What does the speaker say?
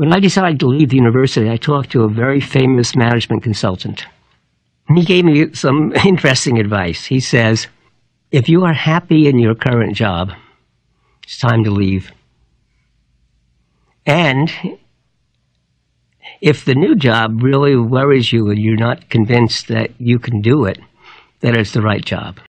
When I decided to leave the university, I talked to a very famous management consultant. He gave me some interesting advice. He says, if you are happy in your current job, it's time to leave. And if the new job really worries you and you're not convinced that you can do it, that it's the right job.